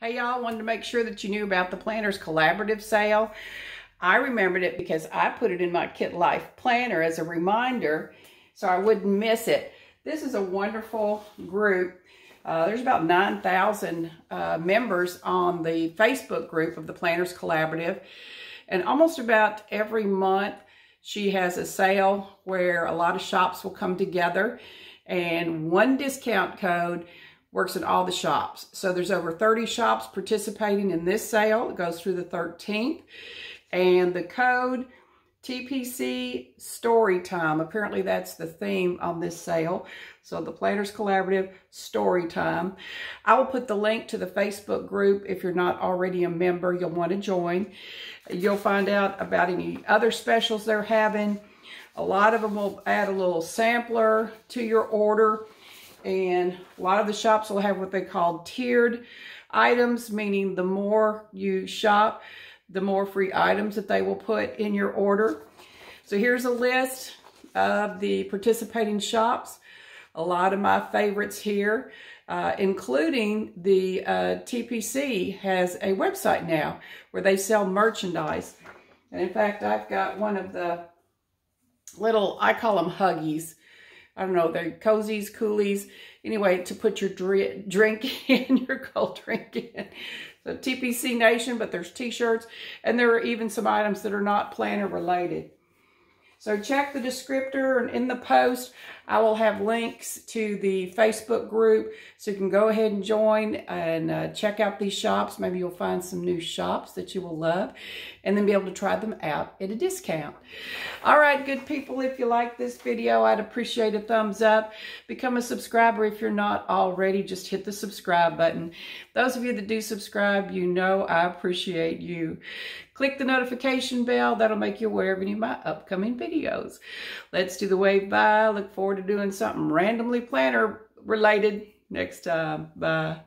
Hey y'all, wanted to make sure that you knew about the Planners Collaborative sale. I remembered it because I put it in my Kit Life planner as a reminder so I wouldn't miss it. This is a wonderful group. Uh, there's about 9,000 uh, members on the Facebook group of the Planners Collaborative. And almost about every month, she has a sale where a lot of shops will come together and one discount code works in all the shops. So there's over 30 shops participating in this sale. It goes through the 13th. And the code TPC Story Time. Apparently that's the theme on this sale. So the Planners Collaborative Story Time. I will put the link to the Facebook group. If you're not already a member, you'll want to join. You'll find out about any other specials they're having. A lot of them will add a little sampler to your order. And a lot of the shops will have what they call tiered items, meaning the more you shop, the more free items that they will put in your order. So here's a list of the participating shops. A lot of my favorites here, uh, including the uh, TPC has a website now where they sell merchandise. And in fact, I've got one of the little, I call them Huggies. I don't know, they're cozies, coolies. Anyway, to put your drink in, your cold drink in. So TPC Nation, but there's t-shirts. And there are even some items that are not planner related. So check the descriptor and in the post, I will have links to the Facebook group so you can go ahead and join and uh, check out these shops. Maybe you'll find some new shops that you will love and then be able to try them out at a discount. All right, good people, if you like this video, I'd appreciate a thumbs up. Become a subscriber if you're not already. Just hit the subscribe button. Those of you that do subscribe, you know I appreciate you. Click the notification bell. That'll make you aware of any of my upcoming videos. Let's do the wave bye. Look forward to doing something randomly planner related next time. Bye.